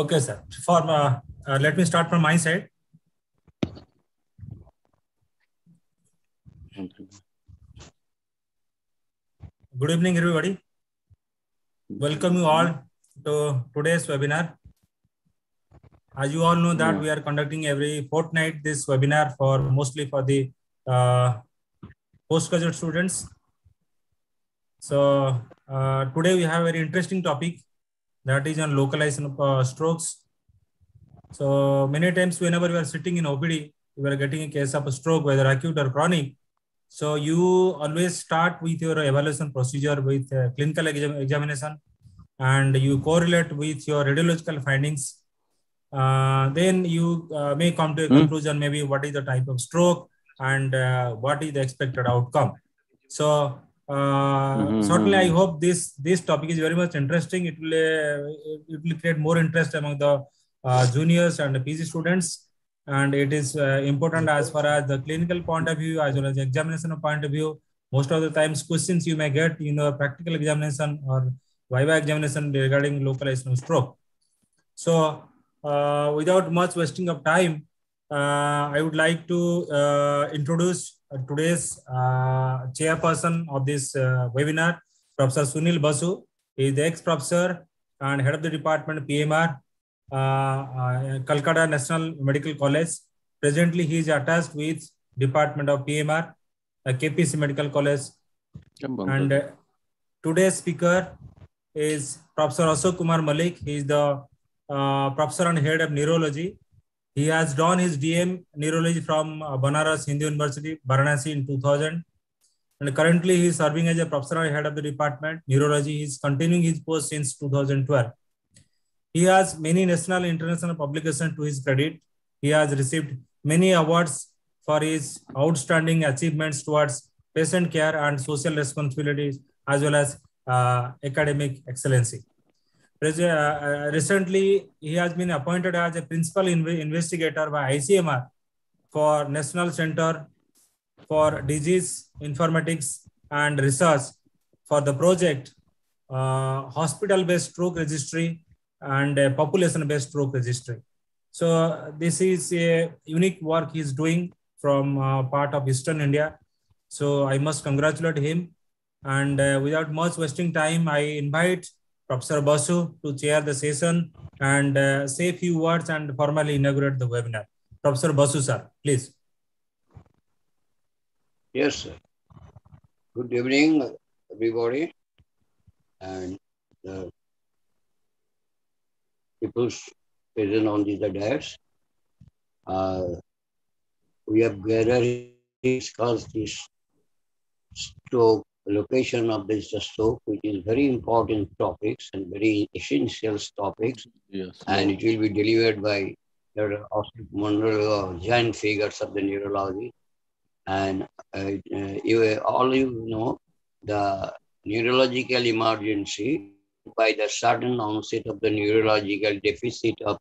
Okay, sir. For uh, uh, let me start from my side. Good evening, everybody. Welcome you all to today's webinar. As you all know that Yeah. we are conducting every fortnight this webinar for mostly for the uh, postgraduate students. So uh, today we have a very interesting topic that is on localized uh, strokes. So many times whenever we are sitting in OPD, we are getting a case of a stroke, whether acute or chronic. So you always start with your evaluation procedure with uh, clinical exam- examination and you correlate with your radiological findings. Uh, then you uh, may come to a Hmm. conclusion, maybe what is the type of stroke and uh, what is the expected outcome. So uh, Mhm, certainly, I mhm. hope this this topic is very much interesting. It will uh, it will create more interest among the uh, juniors and the PG students, and it is uh, important as far as the clinical point of view as well as the examination point of view. Most of the times, questions you may get in the practical examination or viva examination regarding localization of stroke. So, uh, without much wasting of time, uh, I would like to uh, introduce uh, today's uh, chairperson of this uh, webinar, Professor Sunil Basu. He is the ex-professor and head of the department PMR, uh, uh, Calcutta National Medical College. Presently, he is attached with Department of PMR, uh, KPC Medical College. And uh, today's speaker is Professor Ashok Kumar Mallik. He is the uh, professor and head of neurology. He has done his DM neurology from uh, Banaras Hindu University, Varanasi in 2000. And currently he is serving as a professor and head of the department neurology. He is continuing his post since 2012. He has many national and international publications to his credit. He has received many awards for his outstanding achievements towards patient care and social responsibilities, as well as uh, academic excellency. Uh, uh, recently, he has been appointed as a principal inve- investigator by ICMR for National Center for Disease Informatics and Research for the project uh, Hospital-Based Stroke Registry and uh, Population-Based Stroke Registry. So this is a unique work he's doing from uh, part of Eastern India. So I must congratulate him. And uh, without much wasting time, I invite Professor Basu to chair the session and uh, say a few words and formally inaugurate the webinar. Professor Basu, sir, please. Yes, sir. Good evening, everybody, and the people present on the dais. Uh, we have gathered to discuss this stroke, location of this stroke, which is very important topics and very essential topics, Yes. and it will be delivered by Dr. Osip Monroe, giant figures of the neurology. And uh, uh, you, all you know, the neurological emergency by the sudden onset of the neurological deficit of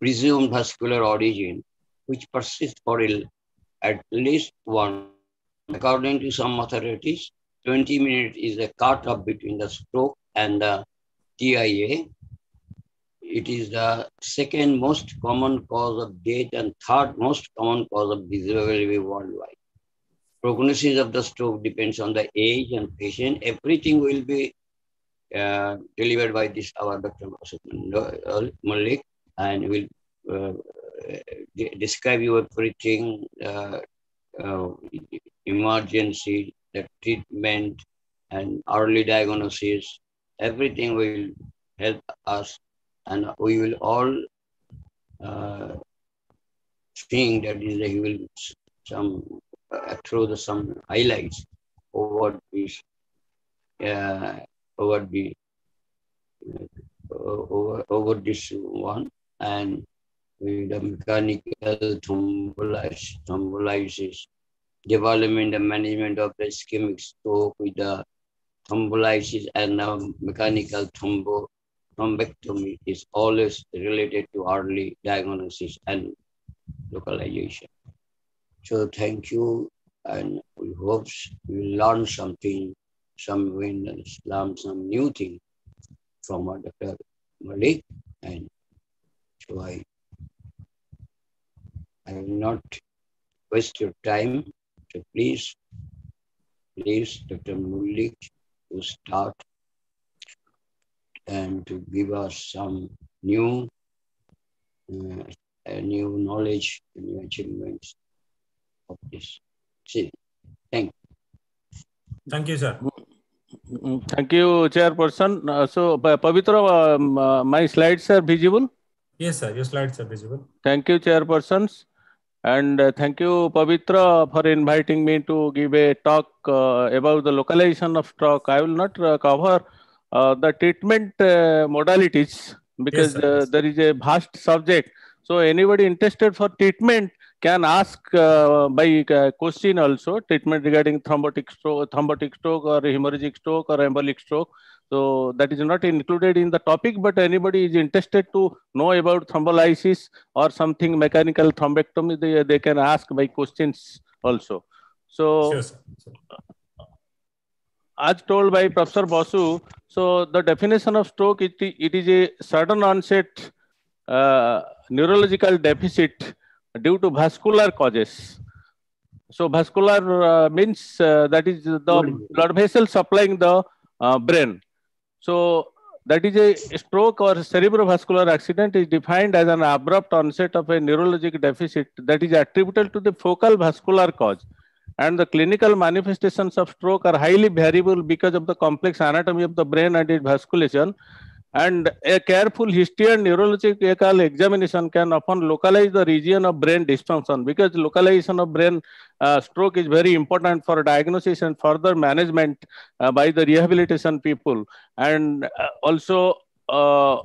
presumed vascular origin, which persists for at least one. According to some authorities, 20 minutes is a cut-off between the stroke and the TIA. It is the second most common cause of death and third most common cause of disability worldwide prognosis of the stroke depends on the age and patient. Everything will be uh, delivered by this our Dr. Mallik and will uh, de- describe you everything, uh, uh, emergency, the treatment, and early diagnosis. Everything will help us, and we will all uh, think that he will some uh, through the some highlights over this uh, over the uh, over over this one and the mechanical thrombolysis, thrombolysis development and management of the ischemic stroke with the thrombolysis and the mechanical thrombo thrombectomy is always related to early diagnosis and localization. So thank you, and we hope we learn something, some win, learn some new thing from our Dr. Mallik, and So I, I will not waste your time. So please, please, Dr. Mallik, to start and to give us some new, uh, new knowledge, new achievements of this. See, thank you. Thank you, sir. Mm, Thank you, Chairperson. Uh, so, Pa- Pavitra, um, uh, my slides are visible. Yes, sir. Your slides are visible. Thank you, Chairpersons. And uh, thank you, Pavitra, for inviting me to give a talk uh, about the localization of stroke. I will not uh, cover uh, the treatment uh, modalities because sir, uh, yes. there is a vast subject. So anybody interested for treatment can ask uh, by uh, question also treatment regarding thrombotic stroke, thrombotic stroke or hemorrhagic stroke or embolic stroke. So that is not included in the topic, but anybody is interested to know about thrombolysis or something mechanical thrombectomy, they, they can ask my questions also. So Sure, sir. Sure. as told by Professor Basu, so the definition of stroke, it, it is a sudden onset uh, neurological deficit due to vascular causes. So vascular uh, means uh, that is the blood vessel supplying the uh, brain. So that is a stroke or cerebrovascular accident is defined as an abrupt onset of a neurologic deficit that is attributable to the focal vascular cause. And the clinical manifestations of stroke are highly variable because of the complex anatomy of the brain and its vasculation and a careful history and neurological examination can often localize the region of brain dysfunction because localization of brain uh, stroke is very important for diagnosis and further management uh, by the rehabilitation people and uh, also uh,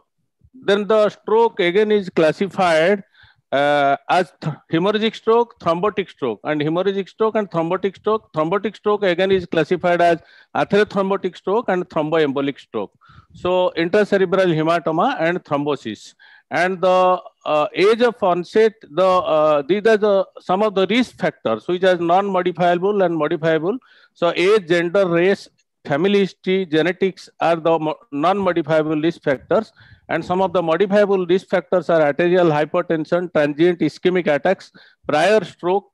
then the stroke again is classified uh, as th- hemorrhagic stroke, thrombotic stroke, and hemorrhagic stroke and thrombotic stroke. Thrombotic stroke again is classified as atherothrombotic stroke and thromboembolic stroke. So intracerebral hematoma and thrombosis. And the uh, age of onset, the uh, these are the some of the risk factors which are non-modifiable and modifiable. So age, gender, race, family history, genetics are the non-modifiable risk factors. And some of the modifiable risk factors are arterial hypertension, transient ischemic attacks, prior stroke,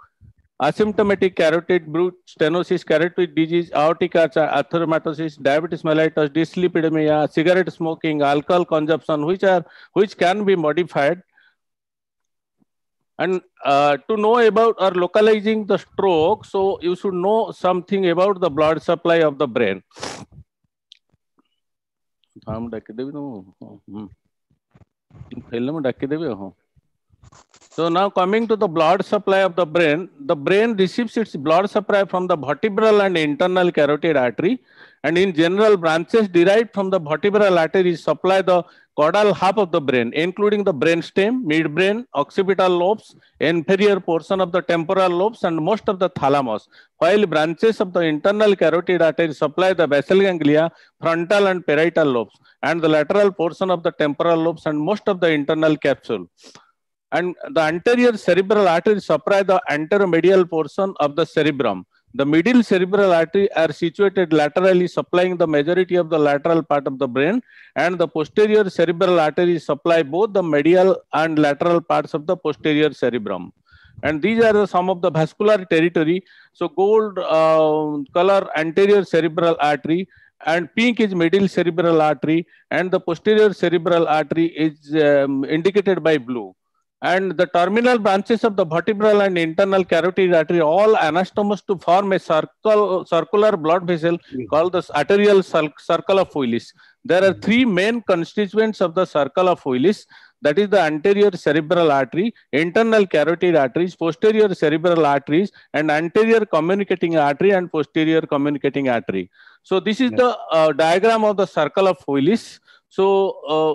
asymptomatic carotid root stenosis, carotid disease, aortic arch atheromatosis, diabetes mellitus, dyslipidemia, cigarette smoking, alcohol consumption, which are which can be modified. And uh, to know about or localizing the stroke, so you should know something about the blood supply of the brain. हम डाके देवी तो हम्म पहले मैं डाके देवी So now coming to the blood supply of the brain, the brain receives its blood supply from the vertebral and internal carotid artery. And in general, branches derived from the vertebral artery supply the caudal half of the brain, including the brainstem, midbrain, occipital lobes, inferior portion of the temporal lobes, and most of the thalamus. While branches of the internal carotid artery supply the basal ganglia, frontal and parietal lobes, and the lateral portion of the temporal lobes, and most of the internal capsule and the anterior cerebral artery supply the anteromedial portion of the cerebrum. The middle cerebral artery are situated laterally supplying the majority of the lateral part of the brain and the posterior cerebral artery supply both the medial and lateral parts of the posterior cerebrum. And these are the, some of the vascular territory. So gold uh, color anterior cerebral artery and pink is middle cerebral artery and the posterior cerebral artery is um, indicated by blue and the terminal branches of the vertebral and internal carotid artery all anastomosed to form a circle, circular blood vessel called the arterial circle of Willis. There are three main constituents of the circle of Willis. That is the anterior cerebral artery, internal carotid arteries, posterior cerebral arteries, and anterior communicating artery and posterior communicating artery. So this is Yes. the uh, diagram of the circle of Willis. So uh,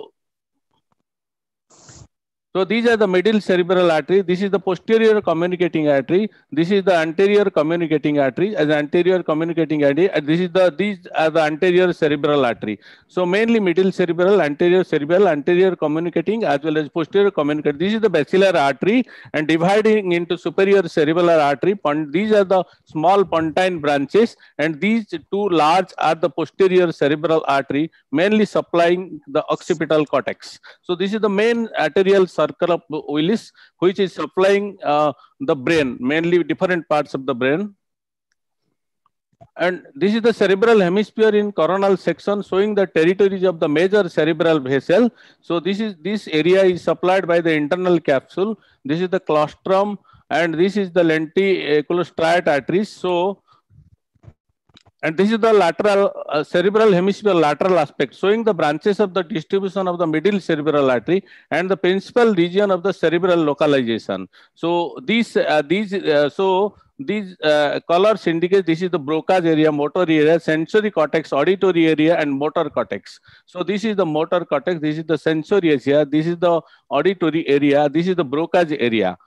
so these are the middle cerebral artery. This is the posterior communicating artery. This is the anterior communicating artery as anterior communicating artery. And this is the these are the anterior cerebral artery. So mainly middle cerebral, anterior cerebral, anterior communicating as well as posterior communicating. This is the basilar artery and dividing into superior cerebellar artery. These are the small pontine branches and these two large are the posterior cerebral artery mainly supplying the occipital cortex. So this is the main arterial circle of Willis, which is supplying uh, the brain, mainly different parts of the brain. And this is the cerebral hemisphere in coronal section showing the territories of the major cerebral vessel. So this is this area is supplied by the internal capsule. This is the claustrum and this is the lenticular striate arteries. So and this is the lateral uh, cerebral hemisphere lateral aspect showing the branches of the distribution of the middle cerebral artery and the principal region of the cerebral localization. So these, uh, these, uh, so these uh, colors indicate this is the Broca's area, motor area, sensory cortex, auditory area, and motor cortex. So this is the motor cortex, this is the sensory area, this is the auditory area, this is the Broca's area.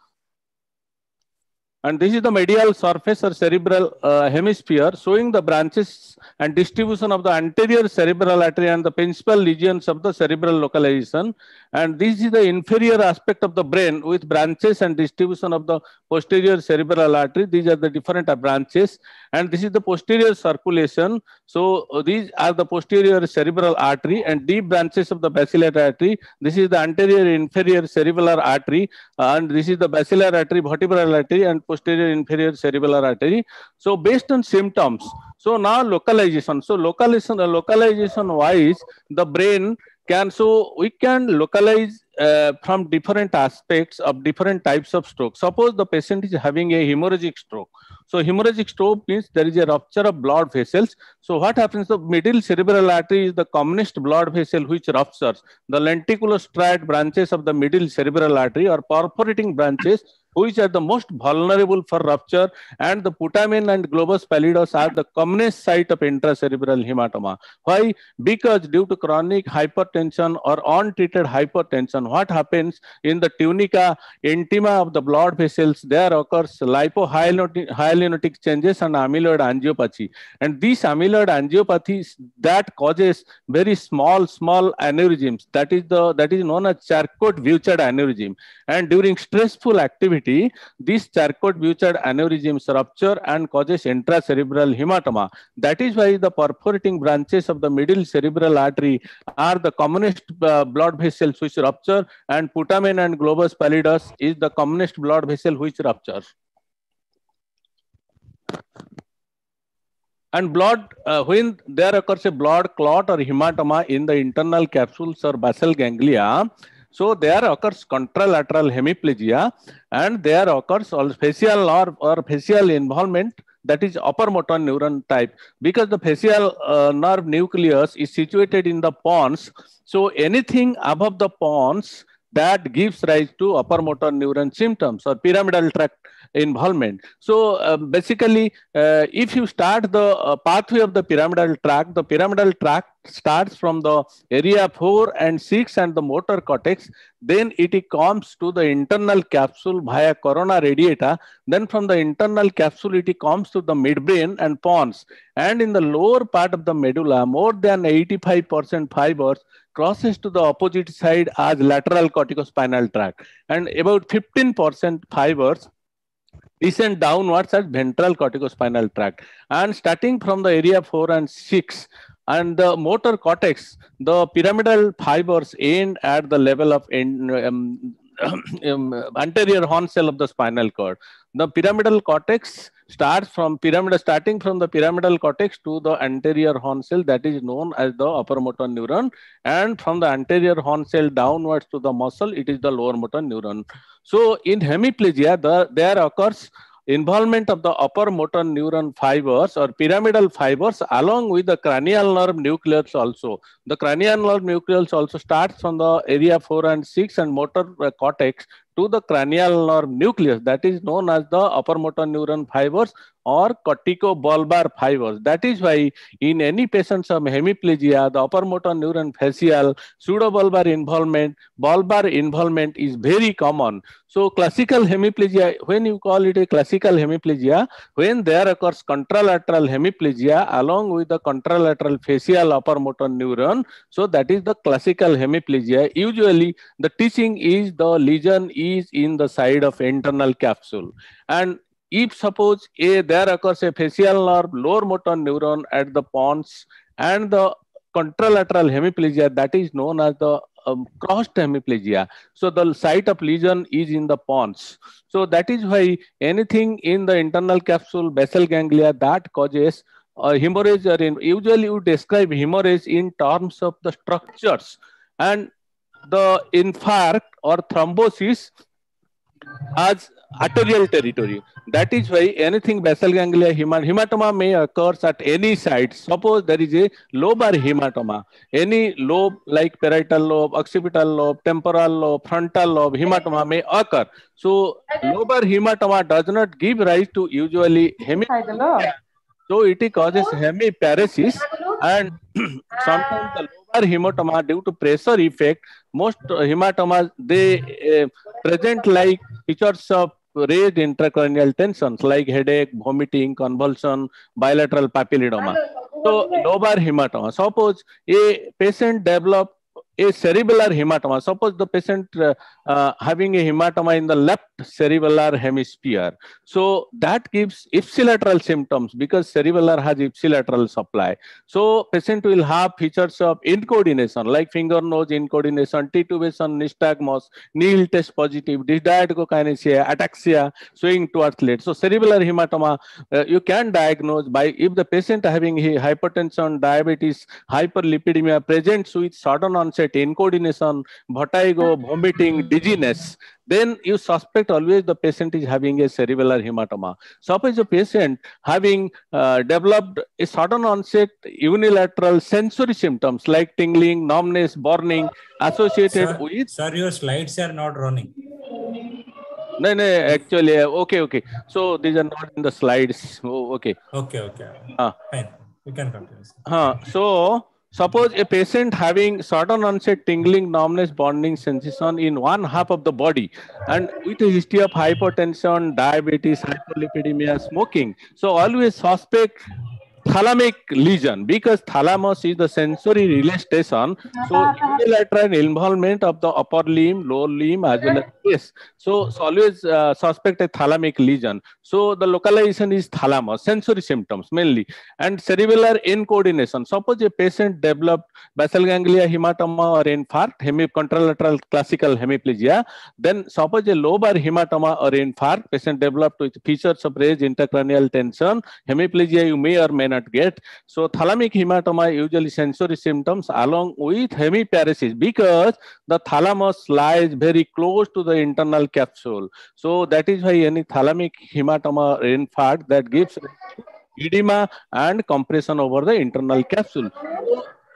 And this is the medial surface or cerebral uh, hemisphere showing the branches and distribution of the anterior cerebral artery and the principal regions of the cerebral localization. And this is the inferior aspect of the brain with branches and distribution of the posterior cerebral artery. These are the different branches. And this is the posterior circulation. So uh, these are the posterior cerebral artery and deep branches of the basilar artery. This is the anterior inferior cerebral artery. and this is the basilar artery, vertebral artery and posterior inferior cerebral artery. So based on symptoms, so now localization. So localization, localization wise, the brain can, so we can localize uh, from different aspects of different types of stroke. Suppose the patient is having a hemorrhagic stroke. So hemorrhagic stroke means there is a rupture of blood vessels. So what happens? The middle cerebral artery is the commonest blood vessel which ruptures. The lenticular striate branches of the middle cerebral artery or perforating branches which are the most vulnerable for rupture and the putamen and globus pallidus are the commonest site of intracerebral hematoma. Why? Because due to chronic hypertension or untreated hypertension, what happens in the tunica intima of the blood vessels, there occurs lipohyalinotic changes and amyloid angiopathy. And these amyloid angiopathies that causes very small, small aneurysms. That is the that is known as Charcot-Bouchard aneurysm. And during stressful activity, this Charcot-Bouchard aneurysms rupture and causes intracerebral hematoma. That is why the perforating branches of the middle cerebral artery are the commonest uh, blood vessels which rupture and putamen and globus pallidus is the commonest blood vessel which ruptures. And blood, uh, when there occurs a blood clot or hematoma in the internal capsules or basal ganglia, so there occurs contralateral hemiplegia and there occurs also facial nerve or facial involvement that is upper motor neuron type because the facial uh, nerve nucleus is situated in the pons. So anything above the pons that gives rise to upper motor neuron symptoms or pyramidal tract involvement. So uh, basically, uh, if you start the uh, pathway of the pyramidal tract, the pyramidal tract starts from the area 4 and 6 and the motor cortex, then it comes to the internal capsule via corona radiata. Then from the internal capsule, it comes to the midbrain and pons. And in the lower part of the medulla, more than 85% fibers crosses to the opposite side as lateral corticospinal tract. And about 15% fibers descend downwards as ventral corticospinal tract. And starting from the area 4 and 6, and the motor cortex, the pyramidal fibers end at the level of um, um, anterior horn cell of the spinal cord. The pyramidal cortex starts from pyramid, starting from the pyramidal cortex to the anterior horn cell that is known as the upper motor neuron. And from the anterior horn cell downwards to the muscle, it is the lower motor neuron. So in hemiplegia, the, there occurs involvement of the upper motor neuron fibers or pyramidal fibers along with the cranial nerve nucleus also. The cranial nerve nucleus also starts from the area 4 and 6 and motor uh, cortex to the cranial nerve nucleus that is known as the upper motor neuron fibers or corticobulbar fibers. That is why in any patients of hemiplegia, the upper motor neuron facial pseudobulbar involvement, bulbar involvement is very common. So classical hemiplegia, when you call it a classical hemiplegia, when there occurs contralateral hemiplegia along with the contralateral facial upper motor neuron, so that is the classical hemiplegia. Usually the teaching is the lesion is in the side of internal capsule. And if suppose a there occurs a facial nerve lower motor neuron at the pons and the contralateral hemiplegia that is known as the um, crossed hemiplegia. So the site of lesion is in the pons. So that is why anything in the internal capsule, basal ganglia that causes uh, hemorrhage or in, usually you describe hemorrhage in terms of the structures and the infarct or thrombosis as arterial territory. That is why anything basal ganglia hematoma may occur at any site. Suppose there is a lobar hematoma, any lobe like parietal lobe, occipital lobe, temporal lobe, frontal lobe hematoma may occur. So lobar hematoma does not give rise to usually hemiplegia. So it causes hemiparesis and sometimes the hematoma due to pressure effect, most hematomas they uh, present like features of raised intracranial tensions like headache, vomiting, convulsion, bilateral papilledema. So lobar hematoma. Suppose a patient develop a cerebellar hematoma. Suppose the patient uh, uh, having a hematoma in the left cerebellar hemisphere. So that gives ipsilateral symptoms because cerebellar has ipsilateral supply. So patient will have features of incoordination like finger nose incoordination, titubation, nystagmus, Neal test positive, dysdiadochokinesia, ataxia, swing towards late. So cerebellar hematoma, uh, you can diagnose by if the patient having hypertension, diabetes, hyperlipidemia presents with sudden onset incoordination, vertigo, vomiting, dizziness, then you suspect always the patient is having a cerebellar hematoma. Suppose a patient having uh, developed a sudden onset unilateral sensory symptoms like tingling, numbness, burning associated Sir, with... sir, your slides are not running. No, no, actually, okay, okay. So these are not in the slides. Oh, okay. Okay, okay. Ah. Fine. You can continue. sir. Uh, so suppose a patient having sudden onset tingling, numbness, burning sensation in one half of the body and with a history of hypertension, diabetes, hyperlipidemia, smoking. So always suspect thalamic lesion because thalamus is the sensory relay station. So unilateral involvement of the upper limb, lower limb as well as face. So, so always uh, suspect a thalamic lesion. So the localization is thalamus, sensory symptoms mainly and cerebellar incoordination. Suppose a patient developed basal ganglia hematoma or infarct, hemi contralateral classical hemiplegia, then suppose a lobar hematoma or infarct, patient developed with features of raised intracranial tension, hemiplegia you may or may not get. So thalamic hematoma usually sensory symptoms along with hemiparesis because the thalamus lies very close to the internal capsule. So that is why any thalamic hematoma or infarct that gives edema and compression over the internal capsule.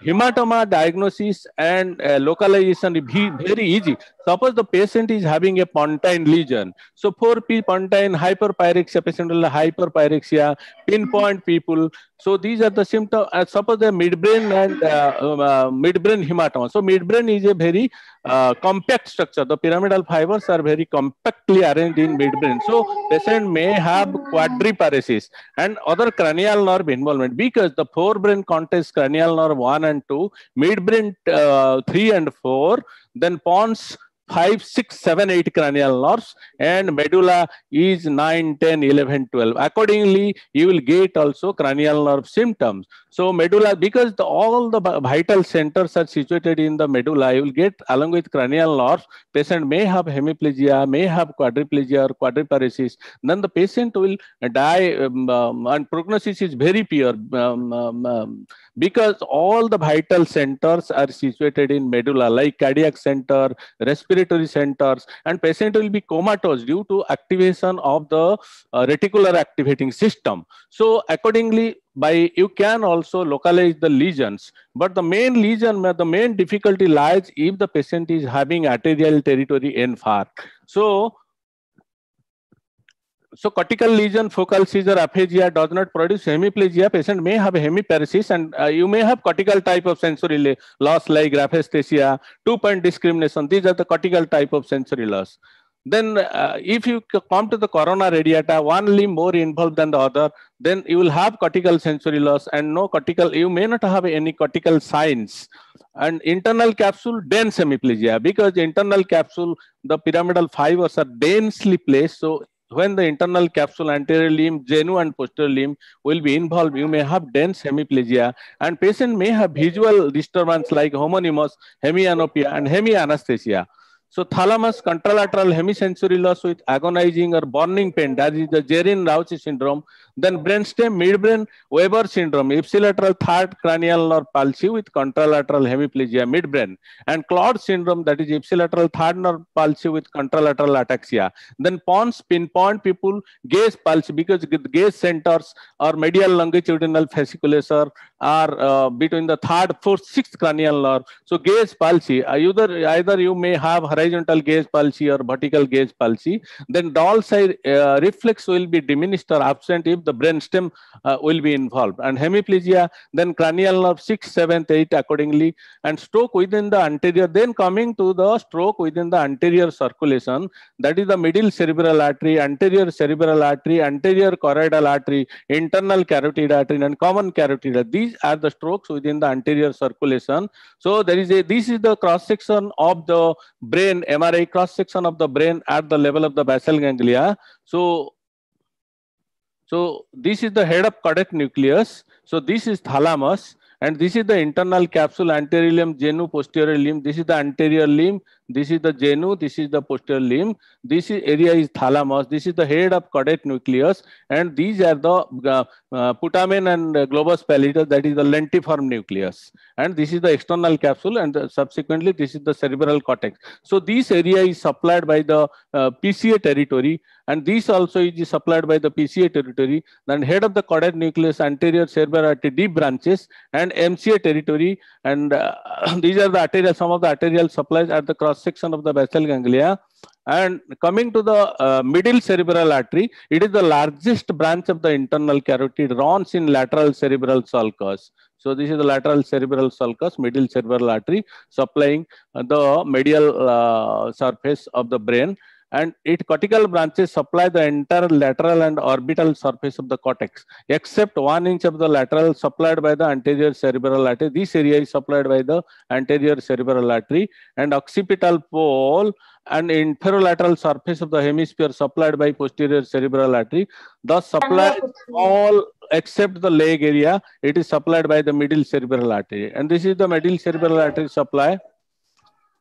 Hematoma diagnosis and uh, localization is very easy. Suppose the patient is having a pontine lesion. So 4P pontine hyperpyrexia, patient will hyperpyrexia, pinpoint pupil. So these are the symptoms. Uh, suppose the midbrain and uh, um, uh, midbrain hematoma. So midbrain is a very uh, compact structure. The pyramidal fibers are very compactly arranged in midbrain. So patient may have quadriparesis and other cranial nerve involvement because the forebrain contains cranial nerve 1 and 2, midbrain uh, 3 and 4, then pons 5, 6, 7, 8 cranial nerves and medulla is 9, 10, 11, 12. Accordingly, you will get also cranial nerve symptoms. So medulla, because the, all the vital centers are situated in the medulla, you will get along with cranial nerves, patient may have hemiplegia, may have quadriplegia or quadriparesis. Then the patient will die um, um, and prognosis is very poor um, um, um, because all the vital centers are situated in medulla like cardiac center, respiratory centers and patient will be comatose due to activation of the uh, reticular activating system. So accordingly, by you can also localize the lesions, but the main lesion, the main difficulty lies if the patient is having arterial territory infarct. So so cortical lesion, focal seizure, aphasia does not produce hemiplegia. Patient may have hemiparesis and uh, you may have cortical type of sensory loss like graphesthesia, two-point discrimination. These are the cortical type of sensory loss. Then uh, if you come to the corona radiata, one limb more involved than the other, then you will have cortical sensory loss and no cortical, you may not have any cortical signs. And internal capsule, dense hemiplegia, because internal capsule, the pyramidal fibers are densely placed. So when the internal capsule, anterior limb, genu and posterior limb will be involved, you may have dense hemiplegia and patient may have visual disturbance like homonymous hemianopia and hemianesthesia. So thalamus contralateral hemisensory loss with agonizing or burning pain, that is the Dejerine-Roussy syndrome. Then brainstem, midbrain, Weber syndrome, ipsilateral third cranial nerve palsy with contralateral hemiplegia, midbrain. And Claude syndrome, that is ipsilateral third nerve palsy with contralateral ataxia. Then Pons, pinpoint pupil, gaze palsy because gaze centers or medial longitudinal fasciculus are uh, between the third, fourth, sixth cranial nerve. So gaze palsy, either, either you may have horizontal gaze palsy or vertical gaze palsy. Then doll's eye uh, reflex will be diminished or absent if the brainstem uh, will be involved. And hemiplegia, then cranial nerve 6, 7, 8 accordingly. And stroke within the anterior. Then coming to the stroke within the anterior circulation, that is the middle cerebral artery, anterior cerebral artery, anterior choroidal artery, internal carotid artery, and common carotid artery. These are the strokes within the anterior circulation. So there is a, this is the cross section of the brain, MRI cross section of the brain at the level of the basal ganglia. So so this is the head of caudate nucleus. So this is thalamus and this is the internal capsule anterior limb, genu, posterior limb. This is the anterior limb. This is the genu. This is the posterior limb. This is, area is thalamus. This is the head of caudate nucleus. And these are the uh, uh, putamen and uh, globus pallidus. That is the lentiform nucleus. And this is the external capsule. And uh, subsequently, this is the cerebral cortex. So this area is supplied by the uh, PCA territory and this also is supplied by the PCA territory. Then head of the caudate nucleus, anterior cerebral artery, deep branches, and MCA territory. And uh, these are the arterial, some of the arterial supplies at the cross section of the basal ganglia. And coming to the uh, middle cerebral artery, it is the largest branch of the internal carotid, runs in lateral cerebral sulcus. So this is the lateral cerebral sulcus, middle cerebral artery, supplying the medial uh, surface of the brain and its cortical branches supply the entire lateral and orbital surface of the cortex, except one inch of the lateral supplied by the anterior cerebral artery. This area is supplied by the anterior cerebral artery and occipital pole and inferolateral surface of the hemisphere supplied by posterior cerebral artery. Thus supplied all except the leg area, it is supplied by the middle cerebral artery. And this is the middle cerebral artery supply.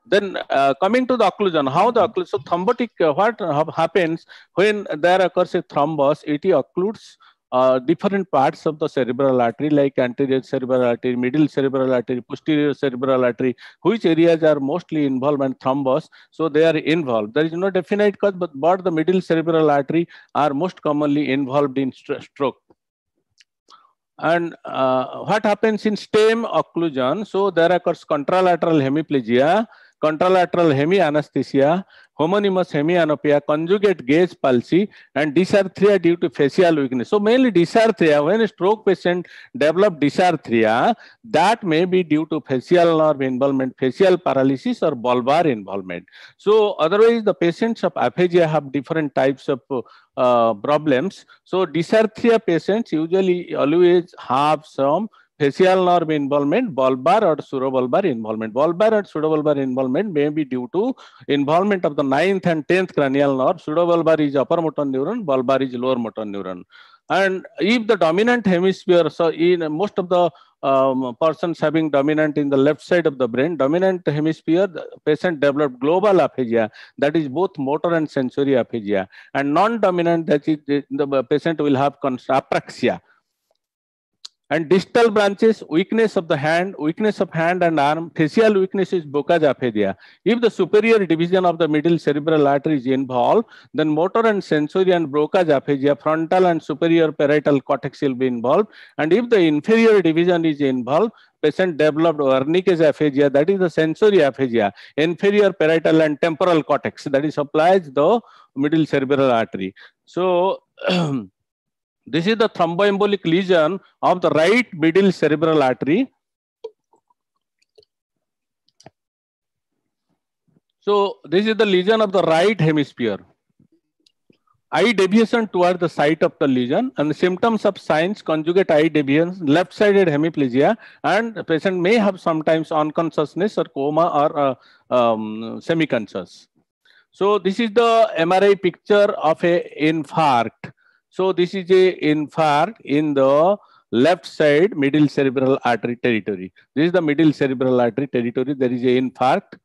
Then uh, coming to the occlusion, how the occlusion, so thrombotic, uh, what happens when there occurs a thrombus, it occludes uh, different parts of the cerebral artery like anterior cerebral artery, middle cerebral artery, posterior cerebral artery, which areas are mostly involved in thrombus. So they are involved. There is no definite cause, but, but the middle cerebral artery are most commonly involved in stroke. And uh, what happens in stem occlusion? So there occurs contralateral hemiplegia, contralateral hemianesthesia, homonymous hemianopia, conjugate gaze palsy, and dysarthria due to facial weakness. So mainly dysarthria, when a stroke patient develop dysarthria, that may be due to facial nerve involvement, facial paralysis or bulbar involvement. So otherwise the patients of aphasia have different types of uh, problems. So dysarthria patients usually always have some facial nerve involvement, bulbar or pseudobulbar involvement. Bulbar or pseudobulbar involvement may be due to involvement of the ninth and tenth cranial nerve. Pseudobulbar is upper motor neuron, bulbar is lower motor neuron. And if the dominant hemisphere, so in most of the um, persons having dominant in the left side of the brain, dominant hemisphere, the patient developed global aphasia, that is both motor and sensory aphasia. And non-dominant, that is the patient will have apraxia and distal branches, weakness of the hand, weakness of hand and arm, facial weakness is Broca's aphasia. If the superior division of the middle cerebral artery is involved, then motor and sensory and Broca's aphasia, frontal and superior parietal cortex will be involved. And if the inferior division is involved, patient developed Wernicke's aphasia, that is the sensory aphasia, inferior parietal and temporal cortex, that is supplies the middle cerebral artery. So, This is the thromboembolic lesion of the right middle cerebral artery. So this is the lesion of the right hemisphere. Eye deviation toward the site of the lesion and the symptoms of signs conjugate eye deviation, left-sided hemiplegia, and patient may have sometimes unconsciousness or coma or uh, um, semi-conscious. So this is the MRI picture of a infarct. So this is a infarct in the left side middle cerebral artery territory. This is the middle cerebral artery territory. There is a infarct.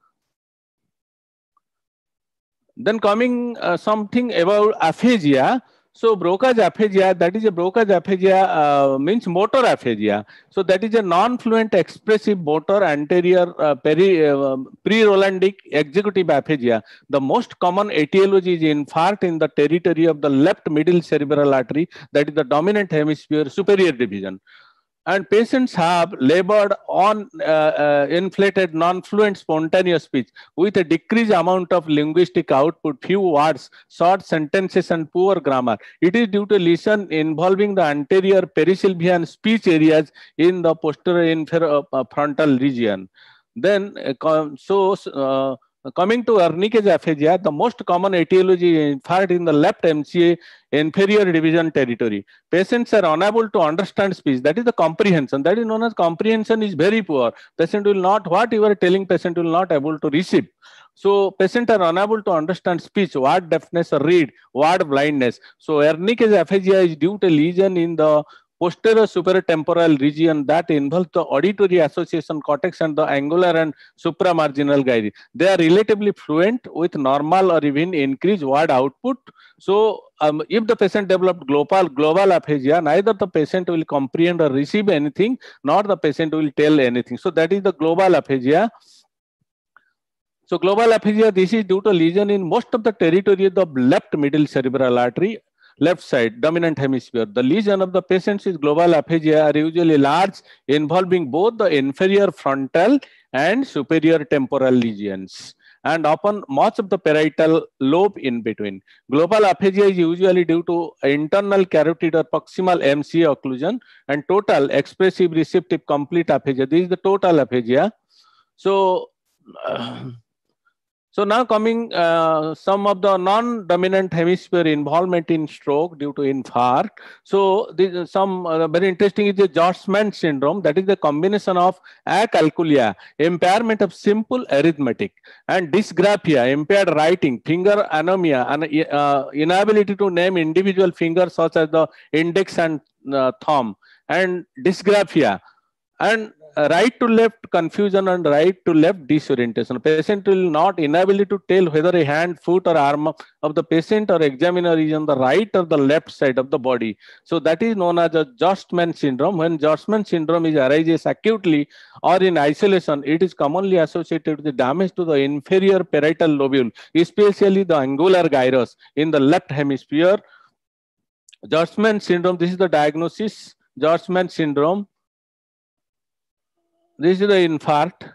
Then coming uh, something about aphasia. So Broca's aphasia, that is a Broca's aphasia uh, means motor aphasia. So that is a non-fluent expressive motor anterior uh, peri, uh, pre-Rolandic executive aphasia. The most common etiology is infarct in the territory of the left middle cerebral artery, that is the dominant hemisphere superior division and patients have labored on uh, uh, inflated non-fluent spontaneous speech with a decreased amount of linguistic output, few words, short sentences and poor grammar. It is due to lesion involving the anterior perisylvian speech areas in the posterior inferior uh, frontal region. Then, uh, so uh, coming to Wernicke's aphasia, the most common etiology fact in the left MCA inferior division territory. Patients are unable to understand speech. That is the comprehension. That is known as comprehension is very poor. Patient will not, what you are telling patient will not able to receive. So patients are unable to understand speech, word deafness, or read, word blindness. So Wernicke's aphasia is due to lesion in the posterior supratemporal region that involves the auditory association cortex and the angular and supramarginal gyri. They are relatively fluent with normal or even increased word output. So um, if the patient developed global, global aphasia, neither the patient will comprehend or receive anything, nor the patient will tell anything. So that is the global aphasia. So global aphasia, this is due to lesion in most of the territory of the left middle cerebral artery left side, dominant hemisphere. The lesion of the patients with global aphasia are usually large, involving both the inferior frontal and superior temporal lesions and often much of the parietal lobe in between. Global aphasia is usually due to internal carotid or proximal MCA occlusion and total expressive receptive complete aphasia. This is the total aphasia. So, uh, so now coming uh, some of the non-dominant hemisphere involvement in stroke due to infarct. So this some uh, very interesting is the Gerstmann syndrome. That is the combination of acalculia, impairment of simple arithmetic, and dysgraphia, impaired writing, finger anomia, and uh, inability to name individual fingers such as the index and uh, thumb, and dysgraphia, and right to left confusion and right to left disorientation. Patient will not inability to tell whether a hand, foot or arm of the patient or examiner is on the right or the left side of the body. So that is known as a Gerstmann syndrome. When Gerstmann syndrome is arises acutely or in isolation, it is commonly associated with damage to the inferior parietal lobule, especially the angular gyrus in the left hemisphere. Gerstmann syndrome, this is the diagnosis. Gerstmann syndrome this is the infarct.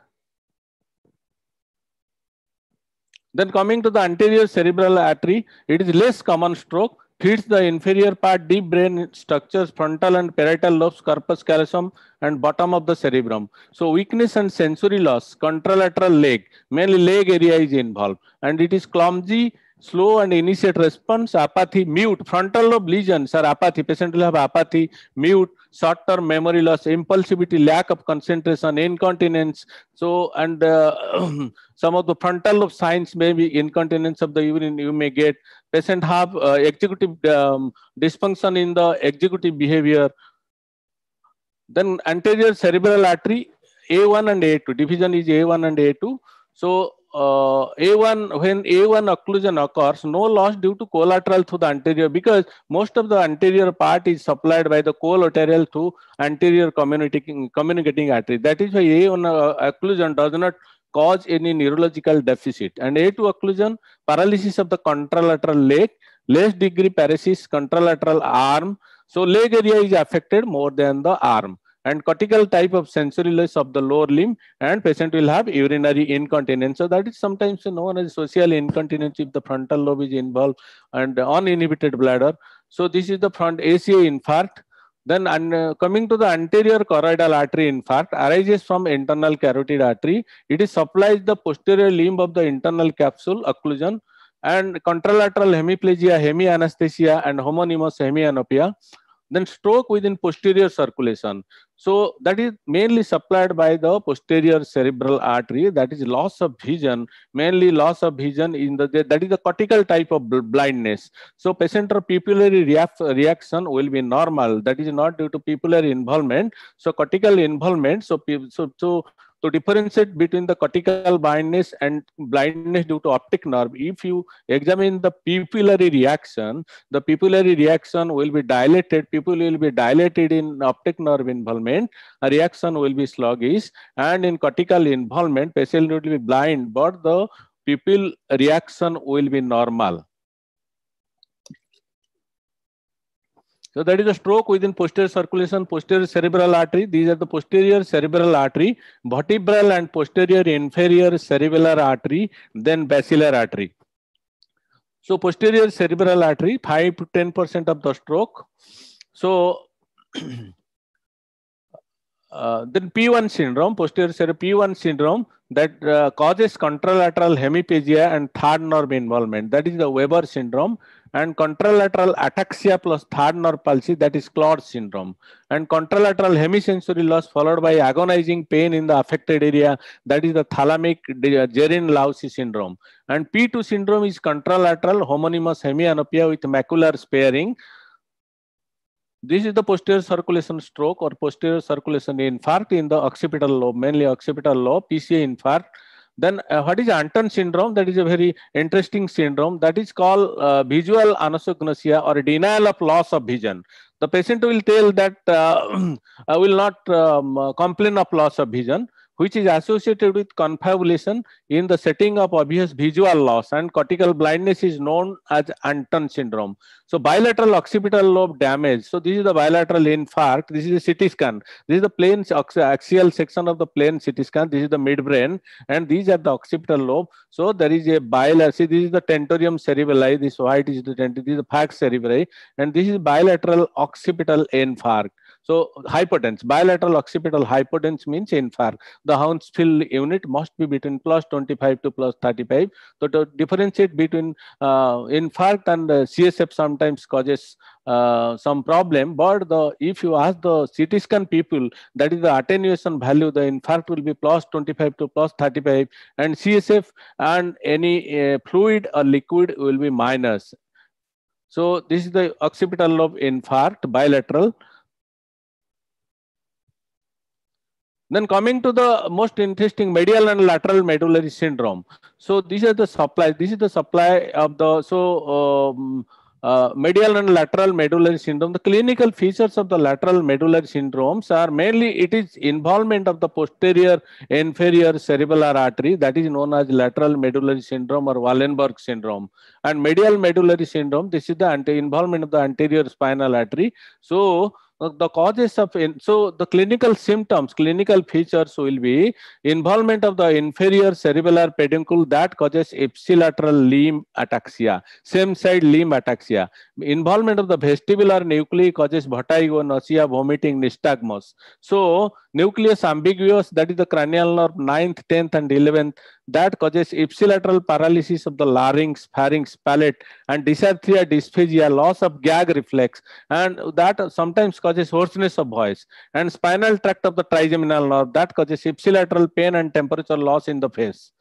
Then coming to the anterior cerebral artery, it is less common stroke, feeds the inferior part, deep brain structures, frontal and parietal lobes, corpus callosum, and bottom of the cerebrum. So weakness and sensory loss, contralateral leg, mainly leg area is involved. And it is clumsy, slow and initiate response, apathy, mute, frontal lobe lesions are apathy, patient will have apathy, mute, short-term memory loss, impulsivity, lack of concentration, incontinence. So, and uh, some of the frontal lobe signs may be incontinence of the urine you may get. Patient have uh, executive um, dysfunction in the executive behavior. Then anterior cerebral artery, A1 and A2, division is A1 and A2. So uh, A1, when A1 occlusion occurs, no loss due to collateral through the anterior because most of the anterior part is supplied by the collateral through anterior communicating, communicating artery. That is why A1 uh, occlusion does not cause any neurological deficit. And A2 occlusion, paralysis of the contralateral leg, less degree paresis, contralateral arm. So leg area is affected more than the arm and cortical type of sensory loss of the lower limb and patient will have urinary incontinence. So that is sometimes known as social incontinence if the frontal lobe is involved and uninhibited bladder. So this is the front ACA infarct. Then uh, coming to the anterior choroidal artery infarct arises from internal carotid artery. It is supplies the posterior limb of the internal capsule occlusion and contralateral hemiplegia, hemianesthesia and homonymous hemianopia then stroke within posterior circulation. So that is mainly supplied by the posterior cerebral artery. That is loss of vision, mainly loss of vision in the that is the cortical type of blindness. So patient or pupillary reaction will be normal. That is not due to pupillary involvement. So cortical involvement. So so so to differentiate between the cortical blindness and blindness due to optic nerve, if you examine the pupillary reaction, the pupillary reaction will be dilated, pupil will be dilated in optic nerve involvement, a reaction will be sluggish, and in cortical involvement, patient will be blind, but the pupil reaction will be normal. So that is a stroke within posterior circulation, posterior cerebral artery. These are the posterior cerebral artery, vertebral and posterior inferior cerebellar artery, then basilar artery. So posterior cerebral artery, 5 to 10% of the stroke. So uh, then P1 syndrome, posterior cerebral P1 syndrome that uh, causes contralateral hemiplegia and third nerve involvement. That is the Weber syndrome and contralateral ataxia plus third nerve palsy that is Claude syndrome. And contralateral hemisensory loss followed by agonizing pain in the affected area that is the thalamic Dejerine-Roussy syndrome. And P2 syndrome is contralateral homonymous hemianopia with macular sparing. This is the posterior circulation stroke or posterior circulation infarct in the occipital lobe mainly occipital lobe PCA infarct then uh, what is Anton syndrome? That is a very interesting syndrome. That is called uh, visual anosognosia or denial of loss of vision. The patient will tell that uh, I will not um, complain of loss of vision which is associated with confabulation in the setting of obvious visual loss and cortical blindness is known as Anton syndrome. So bilateral occipital lobe damage. So this is the bilateral infarct. This is a CT scan. This is the plane axial section of the plane CT scan. This is the midbrain and these are the occipital lobe. So there is a bilateral, see this is the tentorium cerebelli. This white is the tentorium, this is the falx cerebri and this is bilateral occipital infarct. So hypodense, bilateral occipital hypodense means infarct. The Hounsfield unit must be between plus 25 to plus 35. So to differentiate between uh, infarct and uh, CSF sometimes causes uh, some problem, but the if you ask the CT scan people, that is the attenuation value, the infarct will be plus 25 to plus 35 and CSF and any uh, fluid or liquid will be minus. So this is the occipital lobe infarct, bilateral. Then coming to the most interesting medial and lateral medullary syndrome. So these are the supply. This is the supply of the so um, uh, medial and lateral medullary syndrome. The clinical features of the lateral medullary syndromes are mainly it is involvement of the posterior inferior cerebellar artery that is known as lateral medullary syndrome or Wallenberg syndrome. And medial medullary syndrome, this is the involvement of the anterior spinal artery. So Uh, the causes of in, so the clinical symptoms clinical features will be involvement of the inferior cerebellar peduncle that causes ipsilateral limb ataxia same side limb ataxia. Involvement of the vestibular nuclei causes vertigo nausea vomiting nystagmus. So nucleus ambiguus, that is the cranial nerve 9th 10th and 11th that causes ipsilateral paralysis of the larynx, pharynx, palate, and dysarthria, dysphagia, loss of gag reflex, and that sometimes causes hoarseness of voice, and spinal tract of the trigeminal nerve that causes ipsilateral pain and temperature loss in the face.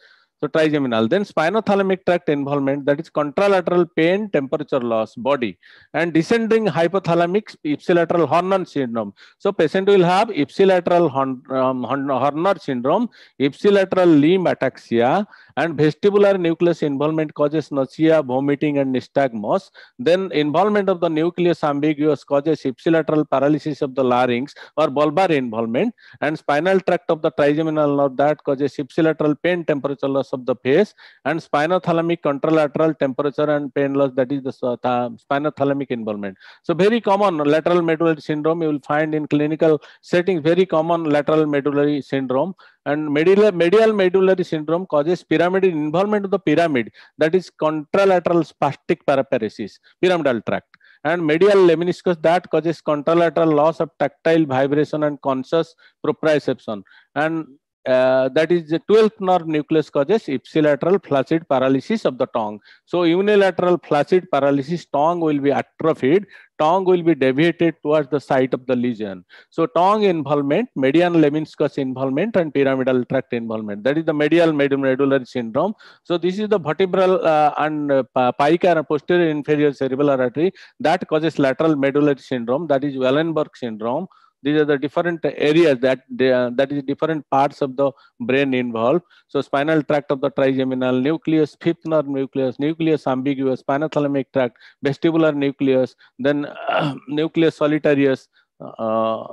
So trigeminal. Then spinothalamic tract involvement, that is contralateral pain, temperature loss, body. And descending hypothalamic ipsilateral Horner syndrome. So patient will have ipsilateral um, Horner syndrome, ipsilateral limb ataxia, and vestibular nucleus involvement causes nausea, vomiting, and nystagmus. Then involvement of the nucleus ambiguus causes ipsilateral paralysis of the larynx or bulbar involvement, and spinal tract of the trigeminal nerve that causes ipsilateral pain, temperature loss of the face, and spinothalamic contralateral temperature and pain loss that is the spinothalamic involvement. So very common lateral medullary syndrome you will find in clinical settings, very common lateral medullary syndrome and medial, medial medullary syndrome causes pyramidal involvement of the pyramid, that is contralateral spastic paraparesis, pyramidal tract. And medial lemniscus that causes contralateral loss of tactile vibration and conscious proprioception. And uh, that is the 12th nerve nucleus causes ipsilateral flaccid paralysis of the tongue. So unilateral flaccid paralysis, tongue will be atrophied, tongue will be deviated towards the site of the lesion. So tongue involvement, median lemniscus involvement and pyramidal tract involvement. That is the medial medullary syndrome. So this is the vertebral uh, and uh, and posterior inferior cerebellar artery that causes lateral medullary syndrome. That is Wallenberg syndrome these are the different areas that uh, that is different parts of the brain involved so spinal tract of the trigeminal nucleus fifth nerve nucleus nucleus ambiguus spinothalamic tract vestibular nucleus then uh, nucleus solitarius uh,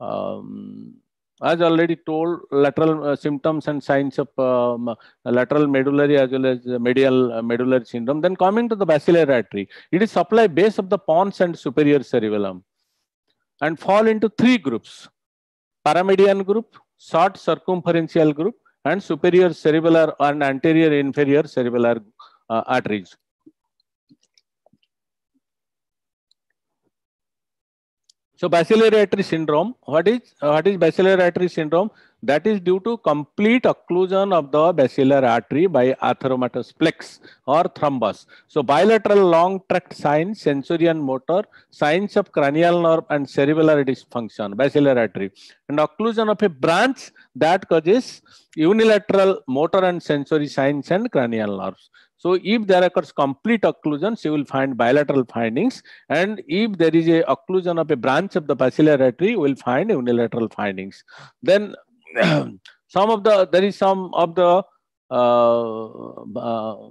um, as already told, lateral uh, symptoms and signs of um, lateral medullary as well as medial uh, medullary syndrome. Then coming to the basilar artery, it is supply base of the pons and superior cerebellum and fall into three groups paramedian group, short circumferential group, and superior cerebellar and anterior inferior cerebellar uh, arteries. So basilar artery syndrome, what is uh, what is basilar artery syndrome? That is due to complete occlusion of the basilar artery by atheromatous plaque or thrombus. So bilateral long tract signs, sensory and motor, signs of cranial nerve and cerebellar dysfunction, basilar artery. And occlusion of a branch that causes unilateral motor and sensory signs and cranial nerves. So if there occurs complete occlusion, you will find bilateral findings. And if there is a occlusion of a branch of the basilar artery, you will find unilateral findings. Then some of the there is some of the uh, uh,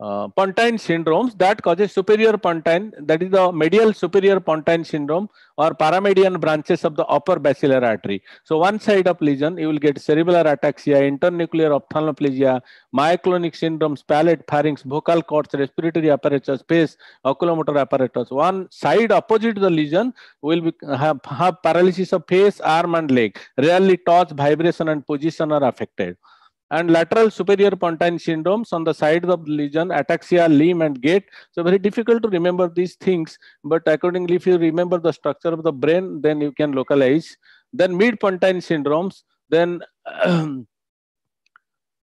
uh, pontine syndromes that causes superior pontine, that is the medial superior pontine syndrome or paramedian branches of the upper basilar artery. So one side of lesion, you will get cerebellar ataxia, internuclear ophthalmoplegia, myoclonic syndromes, palate, pharynx, vocal cords, respiratory apparatus, face, oculomotor apparatus. One side opposite the lesion will be, have, have paralysis of face, arm and leg. Rarely touch, vibration and position are affected and lateral superior pontine syndromes on the side of the lesion, ataxia, limb, and gait. So very difficult to remember these things, but accordingly, if you remember the structure of the brain, then you can localize. Then mid-pontine syndromes, then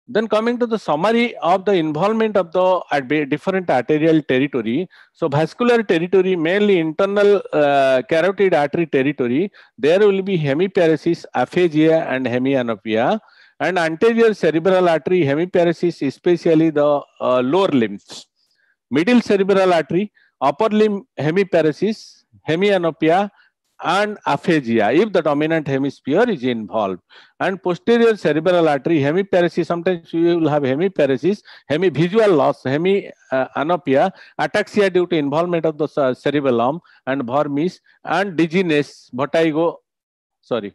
then coming to the summary of the involvement of the different arterial territory. So vascular territory, mainly internal uh, carotid artery territory, there will be hemiparesis, aphasia, and hemianopia and anterior cerebral artery hemiparesis, especially the uh, lower limbs. Middle cerebral artery, upper limb hemiparesis, hemianopia, and aphasia if the dominant hemisphere is involved. And posterior cerebral artery hemiparesis, sometimes you will have hemiparesis, hemi visual loss, hemianopia, uh, ataxia due to involvement of the cerebellum and vermis, and dizziness, vertigo, sorry,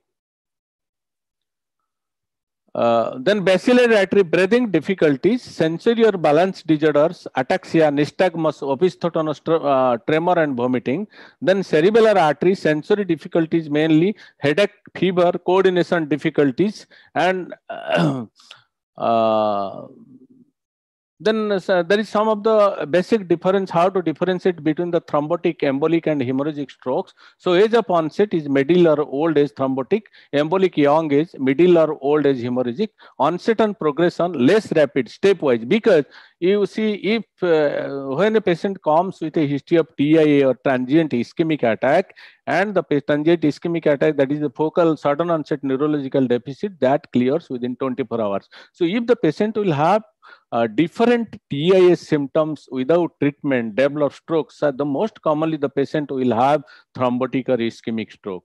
uh, then basilar artery breathing difficulties, sensory or balance disorders, ataxia, nystagmus, opisthotonus uh, tremor and vomiting. Then cerebellar artery, sensory difficulties mainly, headache, fever, coordination difficulties, and uh, then uh, there is some of the basic difference how to differentiate between the thrombotic embolic and hemorrhagic strokes. So age of onset is middle or old age thrombotic embolic young age middle or old age hemorrhagic. Onset and progression less rapid stepwise. Because you see if uh, when a patient comes with a history of TIA or transient ischemic attack and the transient ischemic attack that is the focal sudden onset neurological deficit that clears within 24 hours. So if the patient will have uh, different TIA symptoms without treatment develop strokes. So the most commonly the patient will have thrombotic or ischemic stroke.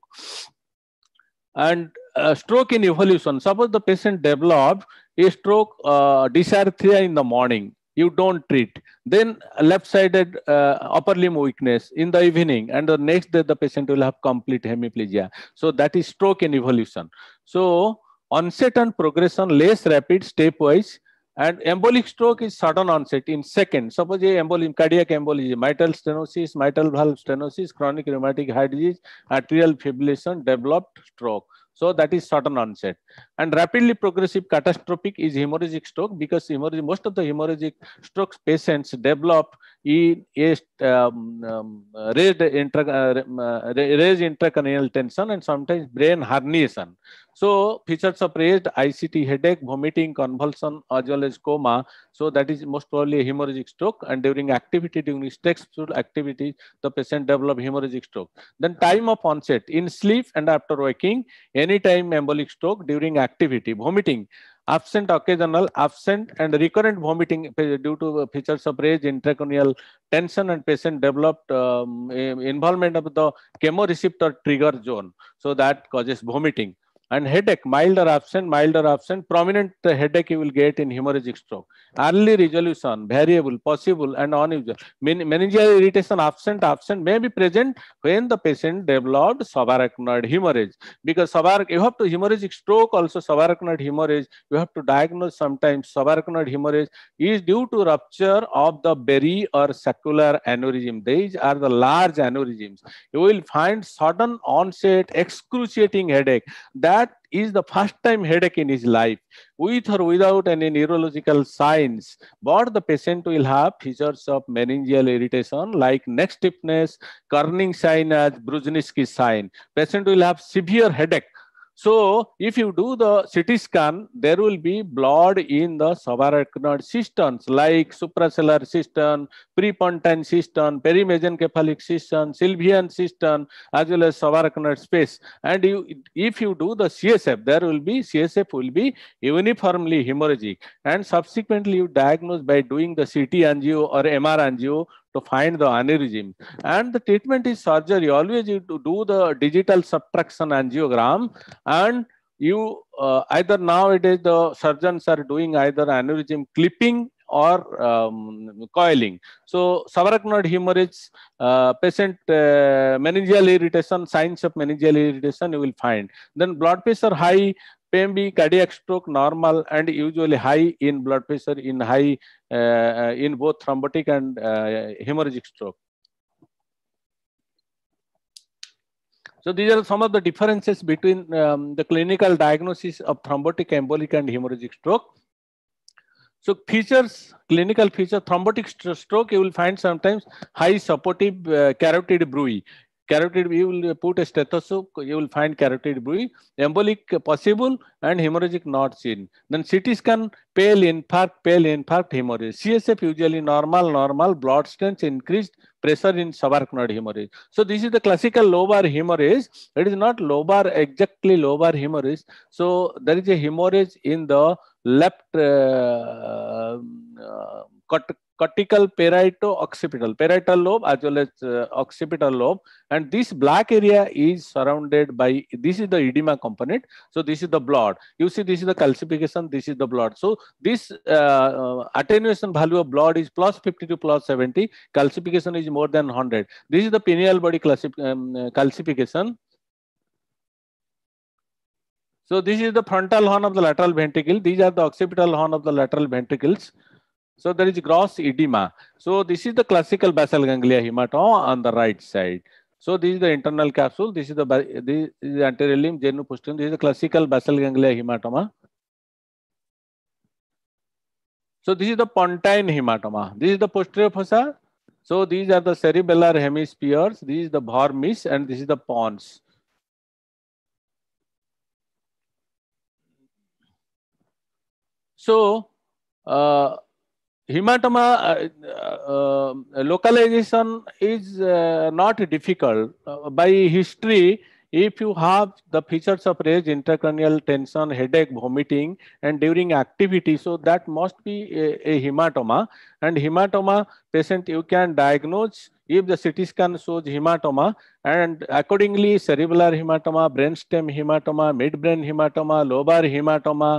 And uh, stroke in evolution, suppose the patient developed a stroke uh, dysarthria in the morning, you don't treat. Then left-sided uh, upper limb weakness in the evening and the next day the patient will have complete hemiplegia. So that is stroke in evolution. So onset and progression less rapid stepwise and embolic stroke is sudden onset in seconds. Suppose a embolism, cardiac embolism, mitral stenosis, mitral valve stenosis, chronic rheumatic heart disease, atrial fibrillation, developed stroke. So that is sudden onset. And rapidly progressive catastrophic is hemorrhagic stroke because most of the hemorrhagic strokes patients develop in a um, um, raised, intra, uh, raised intracranial tension and sometimes brain herniation. So features of raised ICT headache, vomiting, convulsion, as well as coma. So that is most probably a hemorrhagic stroke. And during activity, during stressful activity, the patient develop hemorrhagic stroke. Then time of onset in sleep and after waking, anytime embolic stroke during activity, vomiting, absent occasional, absent and recurrent vomiting due to features of raised intracranial tension and patient developed um, involvement of the chemoreceptor trigger zone. So that causes vomiting and headache, mild or absent, mild or absent, prominent headache you will get in hemorrhagic stroke. Early resolution, variable, possible, and unusual. Meningeal irritation, absent, absent, may be present when the patient developed subarachnoid hemorrhage. Because subar you have to hemorrhagic stroke, also subarachnoid hemorrhage, you have to diagnose sometimes subarachnoid hemorrhage is due to rupture of the berry or saccular aneurysm. These are the large aneurysms. You will find sudden onset, excruciating headache. That is the first time headache in his life. With or without any neurological signs but the patient will have? Features of meningeal irritation like neck stiffness Kernig sign as Brudzinski sign. Patient will have severe headache so if you do the CT scan, there will be blood in the subarachnoid cisterns like suprasellar cistern, prepontine cistern, perimesencephalic cistern, sylvian cistern, as well as subarachnoid space. And you, if you do the CSF, there will be CSF will be uniformly hemorrhagic. And subsequently, you diagnose by doing the CT angio or MR angio to find the aneurysm. And the treatment is surgery. Always you to do the digital subtraction angiogram and you uh, either nowadays the surgeons are doing either aneurysm clipping or um, coiling. So subarachnoid hemorrhage, uh, patient uh, meningeal irritation, signs of meningeal irritation you will find. Then blood pressure high, PMB, cardiac stroke, normal and usually high in blood pressure in high uh, in both thrombotic and uh, hemorrhagic stroke. So these are some of the differences between um, the clinical diagnosis of thrombotic embolic and hemorrhagic stroke. So features, clinical feature, thrombotic stroke, you will find sometimes high supportive uh, carotid bruit carotid you will put a stethoscope you will find carotid bruit embolic possible and hemorrhagic not seen. Then ct scan pale infarct pale infarct hemorrhage. Csf usually normal normal blood strength increased pressure in subarachnoid hemorrhage. So this is the classical lobar hemorrhage. It is not lobar exactly lobar hemorrhage. So there is a hemorrhage in the left uh, uh, cortical parieto occipital. Parietal lobe as well as uh, occipital lobe. And this black area is surrounded by this is the edema component. So this is the blood. You see this is the calcification this is the blood. So this uh, uh, attenuation value of blood is plus 50 to plus 70 calcification is more than 100 this is the pineal body um, calcification. So this is the frontal horn of the lateral ventricle. These are the occipital horn of the lateral ventricles. So there is gross edema. So this is the classical basal ganglia hematoma on the right side. So this is the internal capsule. This is the this is the anterior limb, genu posterior. This is the classical basal ganglia hematoma. So this is the pontine hematoma. This is the posterior fossa. So these are the cerebellar hemispheres. This is the vermis and this is the pons. So uh, hematoma uh, uh, localization is uh, not difficult. Uh, by history, if you have the features of raised intracranial tension, headache, vomiting, and during activity, so that must be a, a hematoma. And hematoma patient you can diagnose if the CT scan shows hematoma and accordingly cerebellar hematoma, brainstem hematoma, midbrain hematoma, lobar hematoma,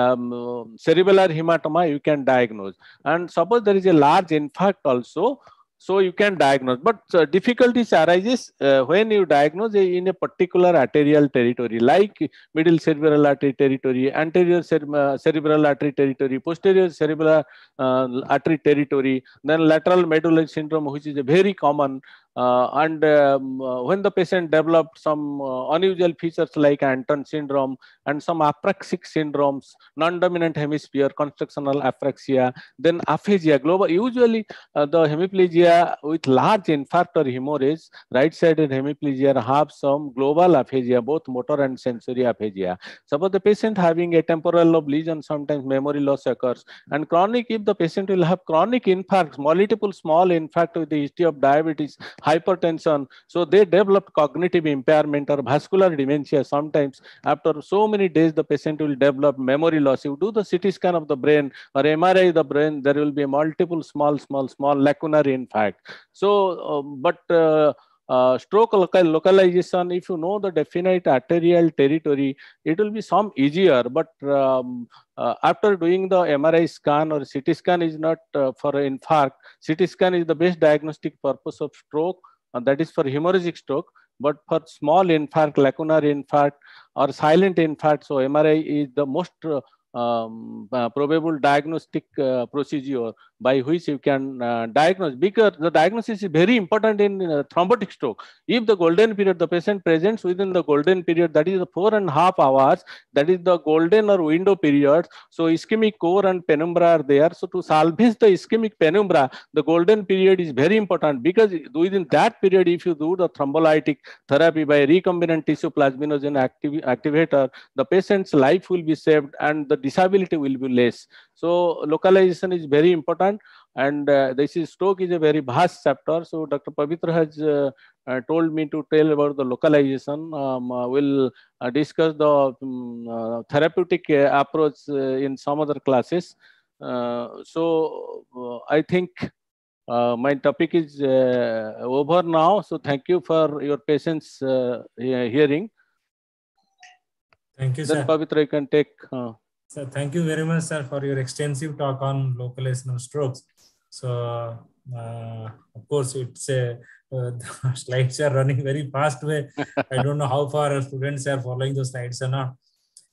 um, cerebellar hematoma, you can diagnose. And suppose there is a large infarct also, so you can diagnose, but uh, difficulties arises uh, when you diagnose in a particular arterial territory, like middle cerebral artery territory, anterior cere cerebral artery territory, posterior cerebral uh, artery territory, then lateral medullary syndrome, which is a very common uh, and um, uh, when the patient developed some uh, unusual features like Anton syndrome and some apraxic syndromes, non-dominant hemisphere, constructional apraxia, then aphasia, global, usually uh, the hemiplegia with large infarct or hemorrhage, right-sided hemiplegia have some global aphasia, both motor and sensory aphasia. Suppose the patient having a temporal lobe lesion, sometimes memory loss occurs, and chronic, if the patient will have chronic infarcts, multiple small infarct with the history of diabetes, hypertension. So they develop cognitive impairment or vascular dementia. Sometimes after so many days, the patient will develop memory loss. You do the CT scan of the brain or MRI of the brain, there will be multiple small, small, small lacunar infarct. So, uh, but uh, uh, stroke local localization, if you know the definite arterial territory, it will be some easier. But um, uh, after doing the MRI scan or CT scan is not uh, for infarct, CT scan is the best diagnostic purpose of stroke, and that is for hemorrhagic stroke. But for small infarct, lacunar infarct, or silent infarct, so MRI is the most uh, um, uh, probable diagnostic uh, procedure by which you can uh, diagnose because the diagnosis is very important in thrombotic stroke. If the golden period, the patient presents within the golden period, that is the four and a half hours, that is the golden or window period. So ischemic core and penumbra are there. So to salvage the ischemic penumbra, the golden period is very important because within that period, if you do the thrombolytic therapy by recombinant tissue plasminogen activ activator, the patient's life will be saved and the disability will be less. So localization is very important and uh, this is stroke is a very vast chapter. So Dr. Pavitra has uh, uh, told me to tell about the localization. Um, uh, we'll uh, discuss the um, therapeutic approach in some other classes. so I think my topic is over now. So thank you for your patience hearing. Thank you, then sir. Pavitra, you can take. So thank you very much, sir, for your extensive talk on localization of strokes. So uh, of course, it's a uh, slides are running very fast way. I don't know how far students are following the slides or not.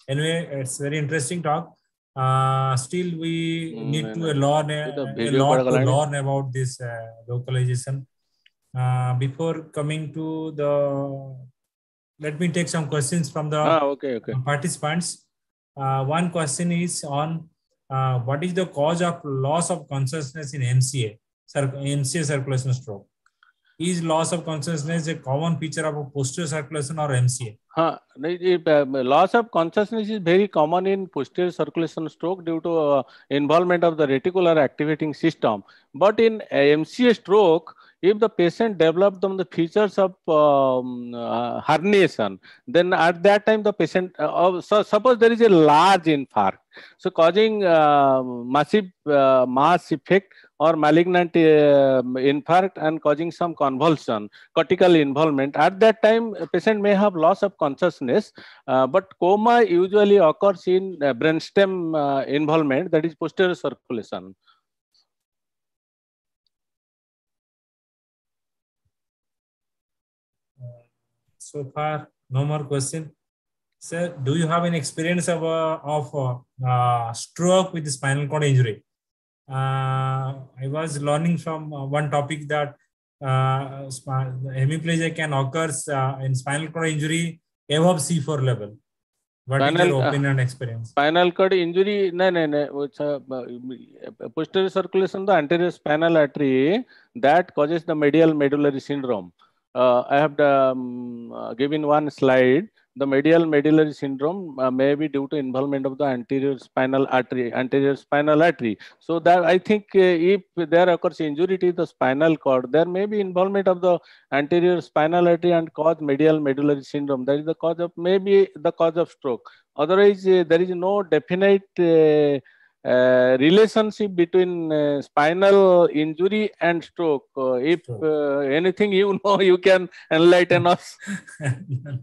Anyway, it's very interesting talk. Uh, still, we mm, need to learn a, a lot to learn about this uh, localization. Uh, before coming to the, let me take some questions from the ah, okay, okay. participants. Uh, one question is on uh, what is the cause of loss of consciousness in MCA, MCA circulation stroke? Is loss of consciousness a common feature of a posterior circulation or MCA? Huh. Uh, loss of consciousness is very common in posterior circulation stroke due to uh, involvement of the reticular activating system. But in uh, MCA stroke, if the patient developed them the features of um, uh, herniation, then at that time the patient, uh, so suppose there is a large infarct, so causing uh, massive uh, mass effect or malignant uh, infarct and causing some convulsion, cortical involvement. At that time, patient may have loss of consciousness, uh, but coma usually occurs in uh, brainstem involvement, that is posterior circulation. So far, no more question. Sir, do you have any experience of, uh, of uh, uh, stroke with spinal cord injury? Uh, I was learning from uh, one topic that uh, hemiplegia can occur uh, in spinal cord injury above C4 level. What is Spinal- your uh, opinion and experience? Spinal cord injury, no, no, no. It's a, posterior circulation, the anterior spinal artery, that causes the medial medullary syndrome. Uh, I have um, uh, given one slide. The medial medullary syndrome uh, may be due to involvement of the anterior spinal artery, anterior spinal artery. So that I think if there occurs injury to the spinal cord, there may be involvement of the anterior spinal artery and cause medial medullary syndrome. That is the cause of maybe the cause of stroke. Otherwise, there is no definite uh, relationship between uh, spinal injury and stroke. Uh, if uh, anything you know, you can enlighten us. okay,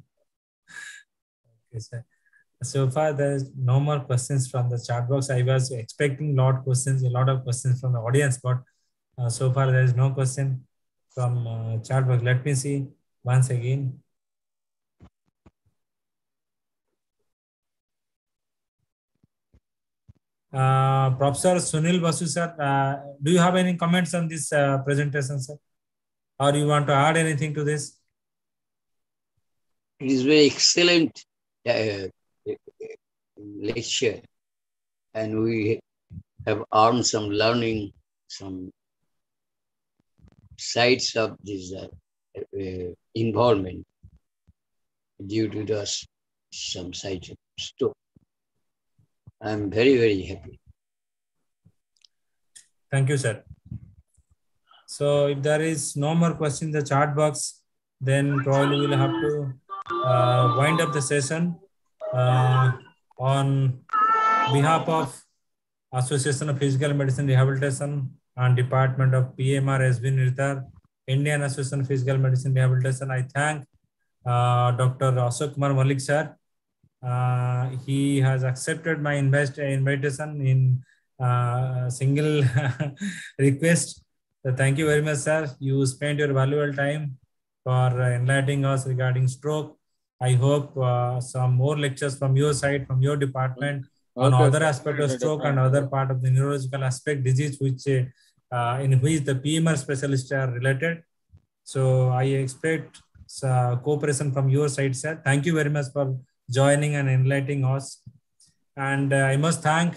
sir. So far, there's no more questions from the chat box. I was expecting lot questions, a lot of questions from the audience, but uh, so far there is no question from uh, chat box. Let me see once again. Uh, Professor Sunil Basu, sir, uh, do you have any comments on this uh, presentation, sir? or you want to add anything to this? It is very excellent uh, lecture, and we have earned some learning, some sides of this uh, involvement due to the, some sides stroke. I'm very, very happy. Thank you, sir. So if there is no more question in the chat box, then probably we'll have to uh, wind up the session. Uh, on behalf of Association of Physical Medicine Rehabilitation and Department of PMR SVNIRTAR, Indian Association of Physical Medicine Rehabilitation, I thank uh, Dr. Ashok Kumar Mallik sir. Uh, he has accepted my invest invitation in uh, single request. So thank you very much, sir. You spent your valuable time for enlightening us regarding stroke. I hope uh, some more lectures from your side, from your department, on Okay. other aspect of stroke and other part of the neurological aspect disease, which uh, in which the PMR specialists are related. So I expect uh, cooperation from your side, sir. Thank you very much for joining and enlightening us. And uh, I must thank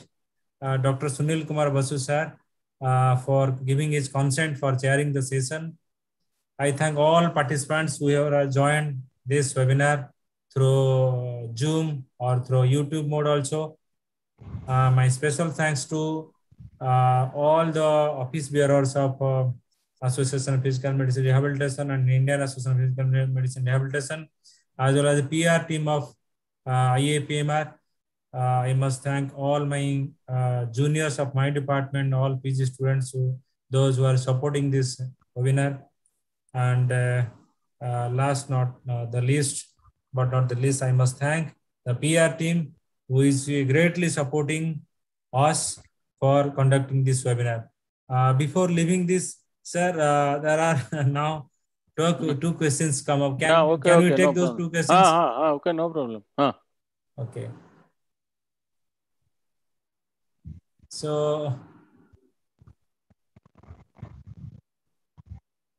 uh, Dr. Sunil Kumar Basu, sir, uh, for giving his consent for chairing the session. I thank all participants who have joined this webinar through Zoom or through YouTube mode also. Uh, my special thanks to uh, all the office bearers of uh, Association of Physical Medicine Rehabilitation and Indian Association of Physical Medicine Rehabilitation, as well as the PR team of uh, IAPMR. Uh, I must thank all my uh, juniors of my department, all PG students, who, those who are supporting this webinar. And uh, uh, last not uh, the least, but not the least, I must thank the PR team who is greatly supporting us for conducting this webinar. Before leaving this, sir, there are now two, two questions come up. Can, Yeah, okay, can we okay, take no those problem. two questions? Ah, ah, ah, okay, no problem. Ah. Okay. So,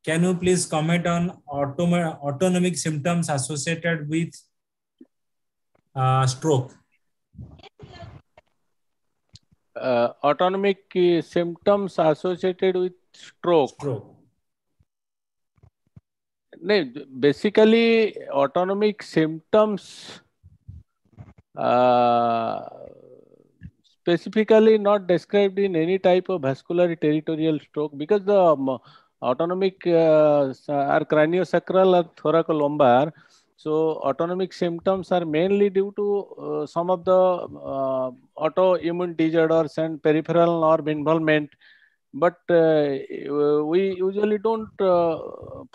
can you please comment on automa- autonomic symptoms associated with uh, stroke? Uh, autonomic uh, symptoms associated with stroke. Stroke. नहीं basically autonomic symptoms specifically not described in any type of vascular territorial stroke because the autonomic are cranio sacral are thoracic lumbar so autonomic symptoms are mainly due to some of the autoimmune disorders and peripheral nerve involvement but uh, we usually don't uh,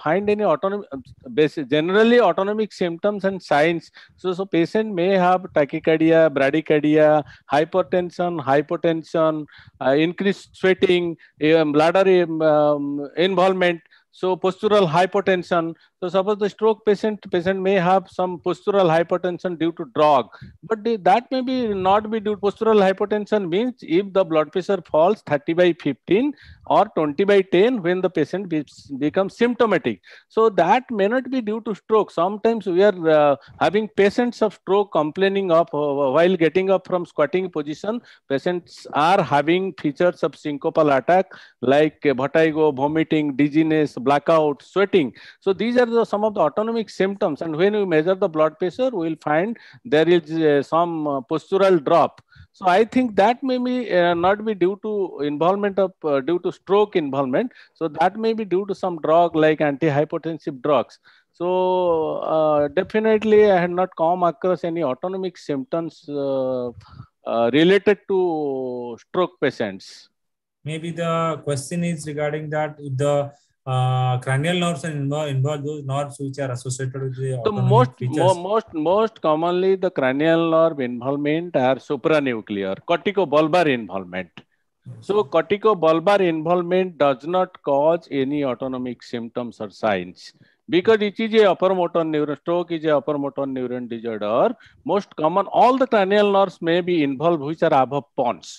find any autonomic basic generally autonomic symptoms and signs. So so patient may have tachycardia bradycardia hypertension hypotension uh, increased sweating um, bladder um, involvement so postural hypotension. So suppose the stroke patient patient may have some postural hypertension due to drug. But that may be not be due. To postural hypertension means if the blood pressure falls 30 by 15 or 20 by 10 when the patient be, becomes symptomatic. So that may not be due to stroke. Sometimes we are uh, having patients of stroke complaining of uh, while getting up from squatting position patients are having features of syncopal attack like uh, vertigo vomiting dizziness blackout sweating. So these are the, some of the autonomic symptoms. And when we measure the blood pressure we will find there is uh, some uh, postural drop. So i think that may be uh, not be due to involvement of uh, due to stroke involvement. So that may be due to some drug like antihypertensive drugs. So uh, definitely i had not come across any autonomic symptoms uh, uh, related to stroke patients. Maybe the question is regarding that the uh, cranial nerves are involved, involved those nerves which are associated with the autonomic most mo- most most commonly the cranial nerve involvement are supranuclear corticobulbar involvement so corticobulbar involvement does not cause any autonomic symptoms or signs because it is a upper motor neuron stroke is a upper motor neuron disorder most common all the cranial nerves may be involved which are above pons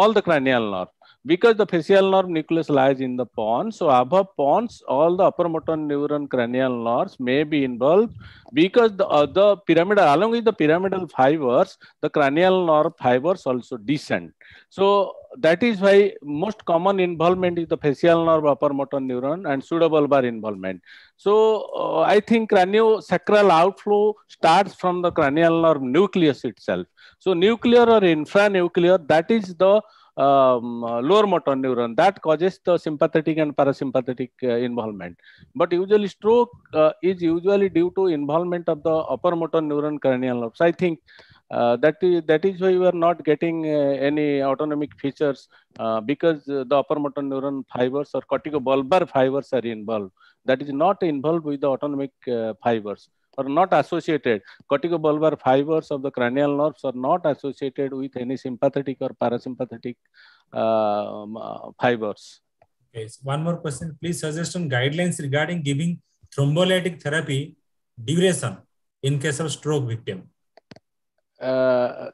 all the cranial nerve because the facial nerve nucleus lies in the pons. So above pons, all the upper motor neuron cranial nerves may be involved because the other pyramidal, along with the pyramidal fibers, the cranial nerve fibers also descend. So that is why most common involvement is the facial nerve upper motor neuron and pseudobulbar involvement. So uh, I think craniosacral outflow starts from the cranial nerve nucleus itself. So nuclear or infranuclear, that is the um, lower motor neuron that causes the sympathetic and parasympathetic uh, involvement. But usually stroke uh, is usually due to involvement of the upper motor neuron cranial nerves. I think uh, that is that is why we are not getting uh, any autonomic features uh, because the upper motor neuron fibers or corticobulbar fibers are involved. That is not involved with the autonomic uh, fibers or not associated. Corticobulbar fibers of the cranial nerves are not associated with any sympathetic or parasympathetic uh, fibers. Okay, so one more question. Please suggest some guidelines regarding giving thrombolytic therapy duration in case of stroke victim. Uh,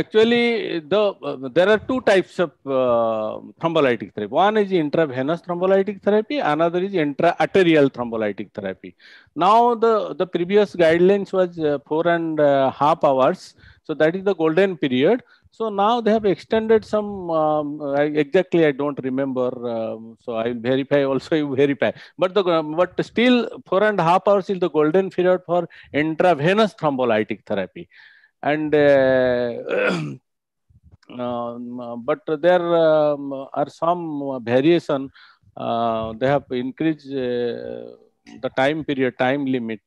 actually, the uh, there are two types of uh, thrombolytic therapy. One is intravenous thrombolytic therapy, another is intra-arterial thrombolytic therapy. Now, the the previous guidelines was uh, four and a half hours, so that is the golden period. So now they have extended some um, I, exactly I don't remember. Um, so I will verify also you verify. But the but still four and a half hours is the golden period for intravenous thrombolytic therapy and uh, um, but there um, are some variation. Uh, they have increased uh, the time period time limit.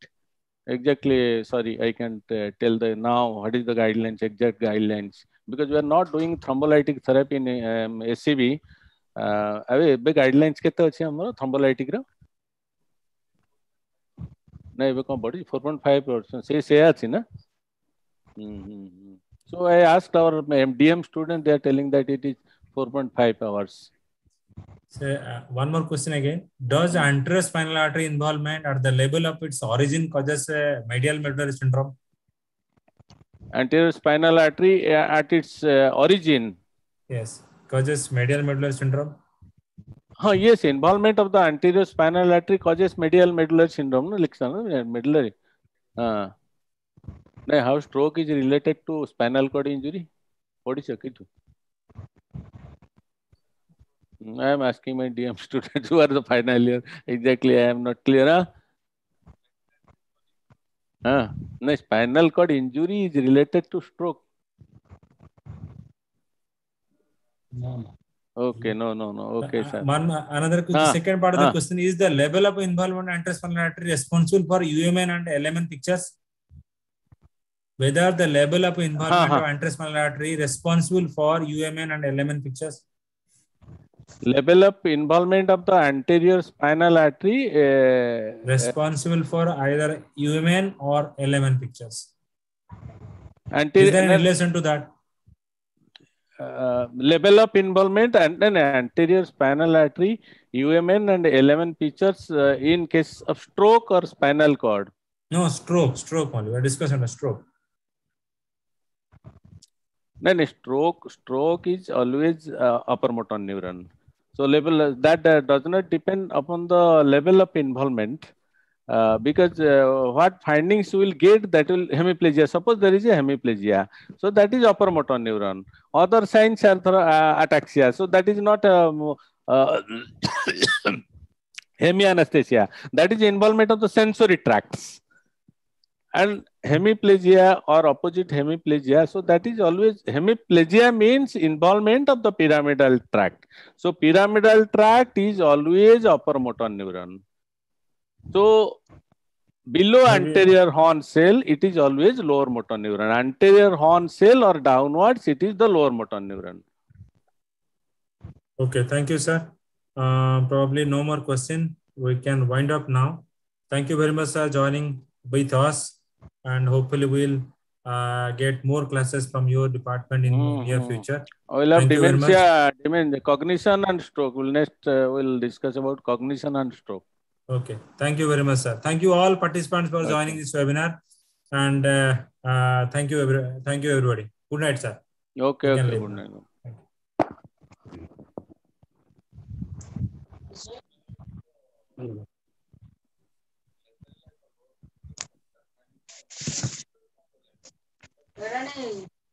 Exactly sorry i can't uh, tell the now what is the guidelines exact guidelines. Because we are not doing thrombolytic therapy in um, SCB अबे ଏବେ guidelines କେତେ ଅଛି ଆମର ଥମ୍ବୋଲାଇଟିକ୍ର thrombolytic ଏବେ କ'ଣ ବଢ଼ିଛି four body 4.5 percent ସେ ସେୟା ଅଛି na. Mm-hmm. So I asked our MDM student, they are telling that it is 4.5 hours. So uh, one more question again. Does anterior spinal artery involvement at the level of its origin causes a medial medullary syndrome? Anterior spinal artery uh, at its uh, origin. Yes, causes medial medullary syndrome. Oh, yes, involvement of the anterior spinal artery causes medial medullary syndrome. No, medullary. Uh, now, how stroke is related to spinal cord injury? What is it? I am asking my DM students who are the final year. Exactly, I am not clear. Huh? Huh? No, spinal cord injury is related to stroke. No. no. Okay, no, no, no. Okay, sir. One another ah, second part of the ah. question is the level of involvement anterior artery responsible for UMN and LMN pictures whether the level of involvement uh-huh. of artery responsible for UMN and LMN pictures? Level of involvement of the anterior spinal artery uh, responsible for either UMN or LMN pictures. Anterior, Is there in relation to that? Uh, level of involvement and then anterior spinal artery, UMN and LMN pictures uh, in case of stroke or spinal cord. No, stroke, stroke only. We're discussing a stroke. Then stroke, stroke is always uh, upper motor neuron. So level uh, that uh, does not depend upon the level of involvement. Uh, because uh, what findings will get that will hemiplegia. Suppose there is a hemiplegia, so that is upper motor neuron. Other signs are uh, ataxia, so that is not um, hemianesthesia. That is involvement of the sensory tracts and hemiplegia or opposite hemiplegia. So that is always hemiplegia means involvement of the pyramidal tract. So pyramidal tract is always upper motor neuron. So below anterior horn cell, it is always lower motor neuron. Anterior horn cell or downwards, it is the lower motor neuron. Okay, thank you, sir. Uh, probably no more question. We can wind up now. Thank you very much, sir, joining with us and hopefully we'll uh, get more classes from your department in mm-hmm. near future. I will have dementia, dementia, cognition and stroke. We'll next uh, we'll discuss about cognition and stroke. Okay. Thank you very much, sir. Thank you all participants for okay. joining this webinar, and uh, uh, thank you, every, thank you everybody. Good night, sir. Okay. okay good night. Thank you.